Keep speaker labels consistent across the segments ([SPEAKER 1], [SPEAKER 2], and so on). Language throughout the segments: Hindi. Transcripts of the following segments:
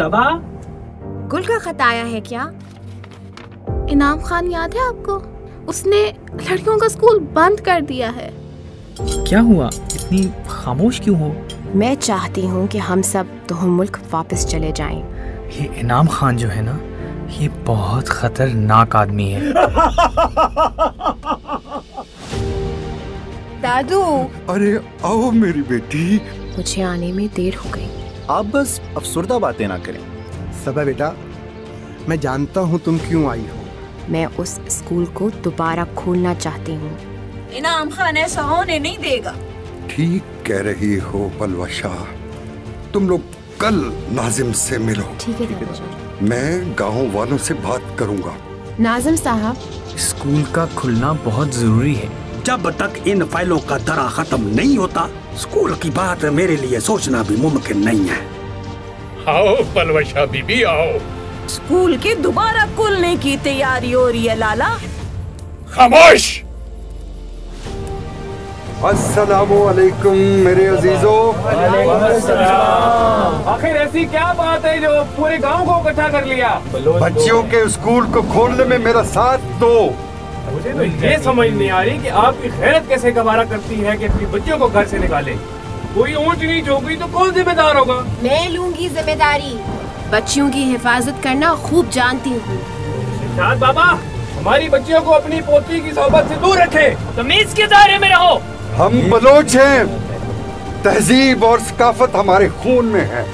[SPEAKER 1] सबा
[SPEAKER 2] गुल का खत आया है क्या? इनाम खान याद है आपको? उसने लड़कियों का स्कूल बंद कर दिया है।
[SPEAKER 1] क्या हुआ? इतनी खामोश क्यों हो?
[SPEAKER 2] मैं चाहती हूँ कि हम सब दो मुल्क वापस चले जाएँ।
[SPEAKER 1] ये इनाम खान जो है ना ये बहुत खतरनाक आदमी है।
[SPEAKER 2] दादू।
[SPEAKER 3] अरे आओ मेरी बेटी।
[SPEAKER 2] मुझे आने में देर हो गई।
[SPEAKER 4] आप बस अफसरदा बातें ना करें।
[SPEAKER 5] सबा बेटा मैं जानता हूँ तुम क्यों आई हो।
[SPEAKER 2] मैं उस स्कूल को दोबारा खोलना चाहती हूँ।
[SPEAKER 6] इनाम खान ऐसा होने नहीं देगा।
[SPEAKER 3] ठीक कह रही हो पलवा शाह तुम लोग कल नाजिम से मिलो।
[SPEAKER 2] ठीक है
[SPEAKER 3] मैं गाँव वालों से बात करूँगा।
[SPEAKER 2] नाजिम साहब।
[SPEAKER 1] स्कूल का खुलना बहुत ज़रूरी है।
[SPEAKER 7] जब तक इन फाइलों का दरा खत्म नहीं होता स्कूल की बात मेरे लिए सोचना भी मुमकिन नहीं है।
[SPEAKER 8] आओ पलवशा बीबी आओ।
[SPEAKER 6] स्कूल के दोबारा खुलने की तैयारी हो रही है लाला।
[SPEAKER 8] खामोश!
[SPEAKER 3] अस्सलामु अलैकुम मेरे अजीजों।
[SPEAKER 9] आखिर ऐसी क्या बात है जो पूरे गाँव को इकट्ठा कर लिया?
[SPEAKER 3] बच्चियों के स्कूल को खोलने में मेरा साथ दो।
[SPEAKER 9] मुझे तो ये समझ नहीं आ रही कि आपकी खैरत कैसे गवारा करती है कि अपनी बच्चों को घर से निकाले। कोई ऊंच नीच हो गई तो कौन जिम्मेदार होगा?
[SPEAKER 2] मैं लूँगी ज़िम्मेदारी। बच्चियों की हिफाजत करना खूब जानती हूँ।
[SPEAKER 9] बाबा हमारी बच्चियों को अपनी पोती की सोबत से दूर रखे। तमीज के दायरे में रहो।
[SPEAKER 3] हम बलोच हैं। तहजीब और सकाफत हमारे खून में है।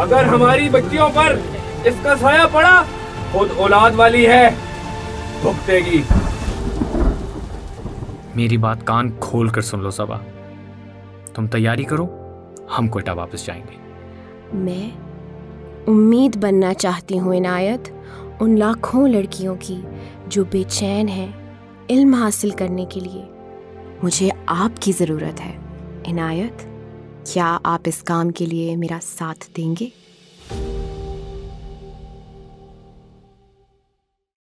[SPEAKER 9] अगर हमारी बच्चियों पर इसका साया पड़ा खुद औलाद वाली है भुगतेगी।
[SPEAKER 1] मेरी बात कान खोल कर सुन लो सबा। तुम तैयारी करो, हम कोयटा वापस जाएँगे।
[SPEAKER 2] मैं उम्मीद बनना चाहती हूँ इनायत उन लाखों लड़कियों की जो बेचैन हैं इल्म हासिल करने के लिए। मुझे आपकी ज़रूरत है। इनायत, क्या आप इस काम के लिए मेरा साथ देंगे?